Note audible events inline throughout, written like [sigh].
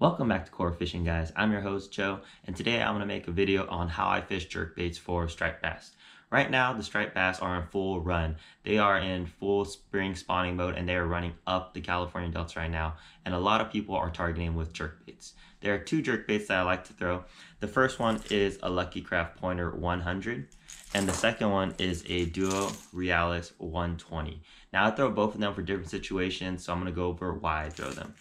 Welcome back to Core Fishing guys. I'm your host Joe and today I'm going to make a video on how I fish jerk baits for striped bass. Right now the striped bass are in full run. They are in full spring spawning mode and they are running up the California delta right now and a lot of people are targeting with jerk baits. There are two jerk baits that I like to throw. The first one is a Lucky Craft Pointer 100 and the second one is a Duo Realis 120. Now I throw both of them for different situations so I'm going to go over why I throw them.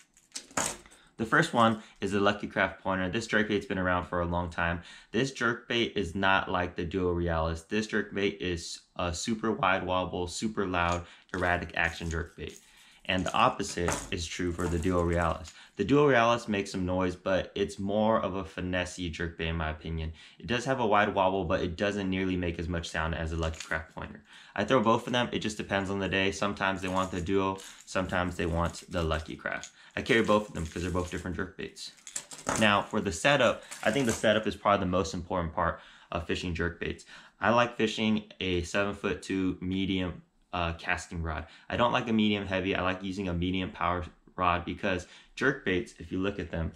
The first one is the Lucky Craft Pointer. This jerkbait's been around for a long time. This jerkbait is not like the Duo Realis. This jerkbait is a super wide wobble, super loud, erratic action jerkbait. And the opposite is true for the Duo Realis. The Duo Realis makes some noise, but it's more of a finessey jerkbait in my opinion. It does have a wide wobble, but it doesn't nearly make as much sound as a Lucky Craft Pointer. I throw both of them, it just depends on the day. Sometimes they want the Duo, sometimes they want the Lucky Craft. I carry both of them because they're both different jerk baits. Now for the setup, I think the setup is probably the most important part of fishing jerk baits. I like fishing a seven foot two medium uh, casting rod. I don't like a medium heavy. I like using a medium power rod because jerk baits, if you look at them,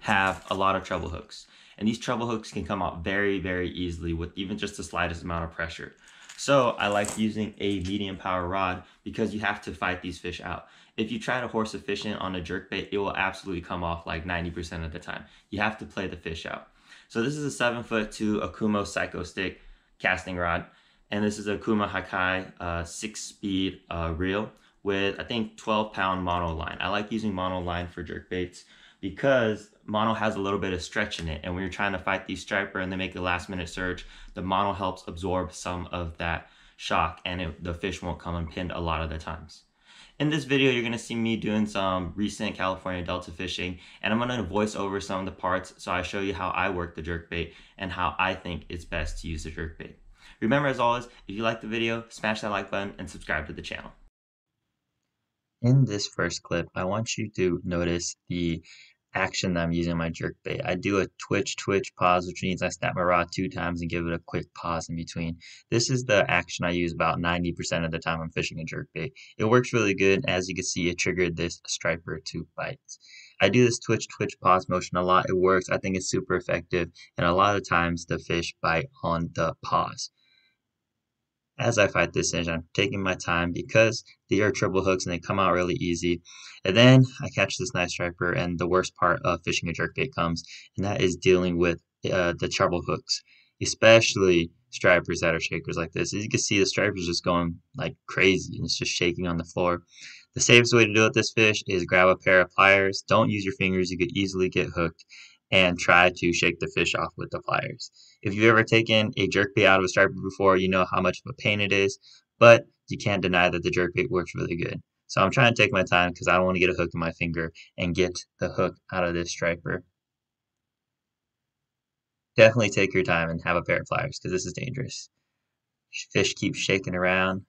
have a lot of treble hooks. And these treble hooks can come out very, very easily with even just the slightest amount of pressure. So I like using a medium power rod because you have to fight these fish out. If you try to horse a fish in on a jerk bait, it will absolutely come off like 90% of the time. You have to play the fish out. So this is a seven foot two Okuma Psycho Stick casting rod. And this is a Okuma Hakai uh, six speed uh, reel with I think 12 pound mono line. I like using mono line for jerk baits because mono has a little bit of stretch in it. And when you're trying to fight these striper and they make a last minute surge, the mono helps absorb some of that shock and it, the fish won't come unpinned a lot of the times. In this video, you're to see me doing some recent California Delta fishing, and I'm to voice over some of the parts so I show you how I work the jerkbait and how I think it's best to use the jerkbait. Remember, as always, if you like the video, smash that like button and subscribe to the channel. In this first clip, I want you to notice the action that I'm using my jerk bait. I do a twitch, twitch, pause, which means I snap my rod two times and give it a quick pause in between. This is the action I use about 90% of the time I'm fishing a jerk bait. It works really good. As you can see, it triggered this striper to bite. I do this twitch, twitch, pause motion a lot. It works. I think it's super effective. And a lot of times the fish bite on the pause as I fight this engine, I'm taking my time because they are triple hooks and they come out really easy. And then I catch this nice striper, and the worst part of fishing a jerkbait comes, and that is dealing with uh, the treble hooks, especially stripers that are shakers like this. As you can see, the striper's just going like crazy, and it's just shaking on the floor. The safest way to do with this fish is grab a pair of pliers. Don't use your fingers; you could easily get hooked and try to shake the fish off with the pliers. If you've ever taken a jerkbait out of a striper before, you know how much of a pain it is, but you can't deny that the jerkbait works really good. So I'm trying to take my time because I don't want to get a hook in my finger and get the hook out of this striper. Definitely take your time and have a pair of pliers because this is dangerous. Fish keeps shaking around.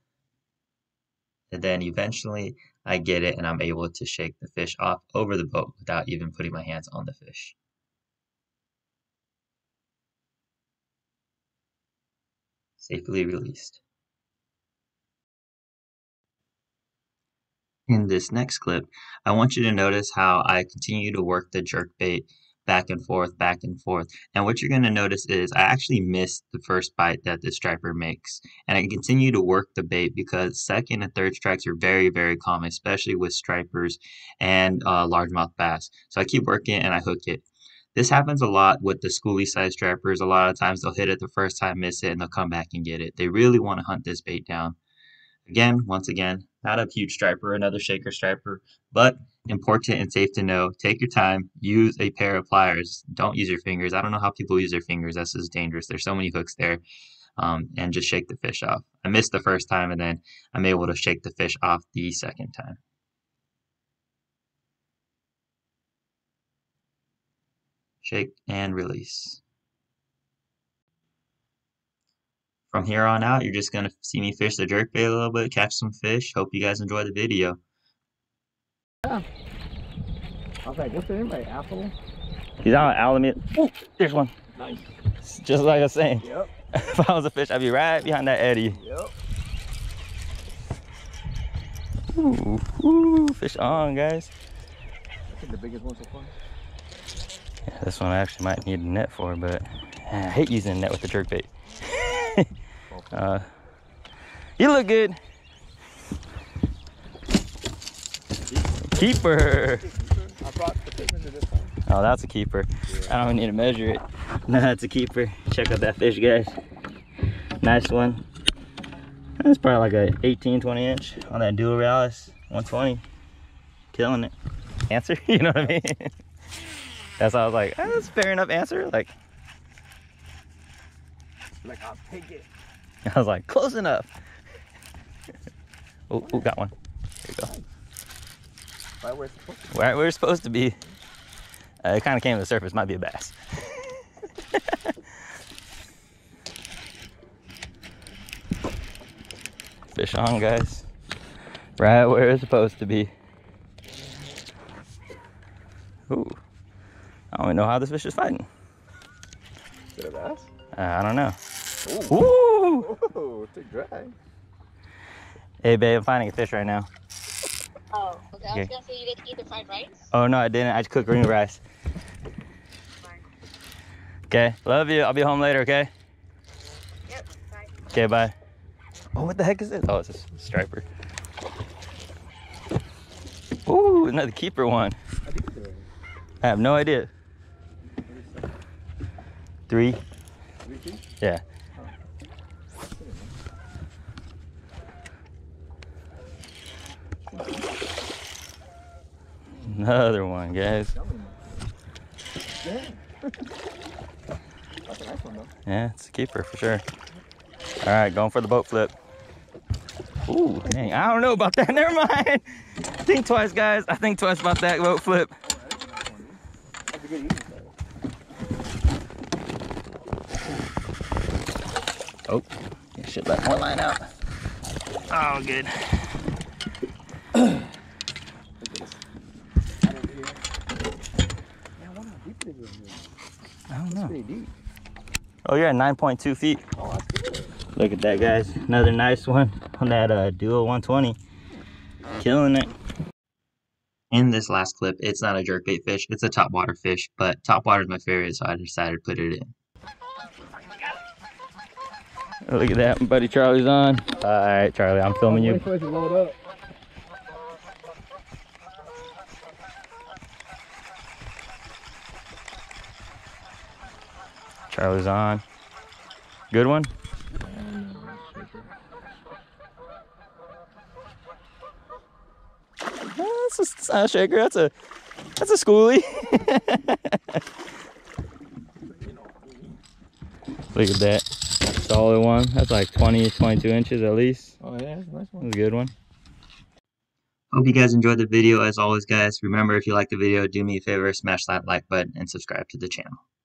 And then eventually I get it and I'm able to shake the fish off over the boat without even putting my hands on the fish. Safely released. In this next clip, I want you to notice how I continue to work the jerk bait back and forth, back and forth. And what you're going to notice is I actually missed the first bite that the striper makes. And I continue to work the bait because second and third strikes are very, very common, especially with stripers and uh, largemouth bass. So I keep working and I hook it. This happens a lot with the schoolie size trappers. A lot of times they'll hit it the first time, miss it, and they'll come back and get it. They really want to hunt this bait down. Again, once again, not a huge striper, another shaker striper, but important and safe to know. Take your time, use a pair of pliers. Don't use your fingers. I don't know how people use their fingers. This is dangerous. There's so many hooks there. Um, and just shake the fish off. I missed the first time, and then I'm able to shake the fish off the second time. Shake, and release. From here on out, you're just going to see me fish the jerk bait a little bit, catch some fish. Hope you guys enjoy the video. Yeah. I was like, what's the name by Apple? He's on Alameda. Oh, there's one. Nice. Just like I was saying. Yep. [laughs] if I was a fish, I'd be right behind that eddy. Yep. Ooh, ooh, fish on, guys. I think the biggest one so far. This one I actually might need a net for, but man, I hate using a net with the jerk bait. [laughs] uh, you look good. Keeper. Oh, that's a keeper. I don't even need to measure it. [laughs] No, that's a keeper. Check out that fish, guys. Nice one. That's probably like a 18, 20 inch on that Duo Realis 120. Killing it. Answer? [laughs] You know what I mean? That's how I was like, oh, that's fair enough answer. Like, Like, I'll take it. [laughs] I was like, close enough. [laughs] oh, oh, got one. There you go. Right where it's supposed to Right where it's supposed to be. Uh, it kind of came to the surface. Might be a bass. [laughs] Fish on, guys. Right where it's supposed to be. Ooh. I don't even know how this fish is fighting. Is it a bass? Uh, I don't know. Ooh. Ooh! Oh, too dry. Hey, babe, I'm finding a fish right now. Oh, okay. I Okay. was gonna say you get to eat the fried rice. Oh, no, I didn't. I just cooked green rice. Okay, love you. I'll be home later, okay? Yep. Bye. Okay, bye. Oh, what the heck is this? Oh, it's a striper. Ooh, another keeper one. I think it's I have no idea. Three. Yeah. Another one, guys. Yeah, it's a keeper for sure. All right, going for the boat flip. Ooh, dang, I don't know about that. [laughs] Never mind. Think twice, guys. I think twice about that boat flip. That's a good eating size. Oh, you should let more line out. Oh, good. Look at this. Right over here. Yeah, I wonder how deep it is over here. I don't It's know. pretty deep. Oh, you're at 9.2 feet. Oh. Look at that, guys. Another nice one on that uh, Duo 120. Killing it. In this last clip, it's not a jerkbait fish, it's a topwater fish, but topwater is my favorite, so I decided to put it in. Look at that. My buddy Charlie's on. All right, Charlie, I'm filming you. Wait for it to load up. Charlie's on. Good one. Oh, That's a, that's not a shaker. That's a that's a schoolie. [laughs] Look at that. Solid one. That's like 20, 22 inches at least. Oh yeah, that's a nice one. That's a good one. Hope you guys enjoyed the video. As always, guys, remember if you like the video, do me a favor, smash that like button and subscribe to the channel.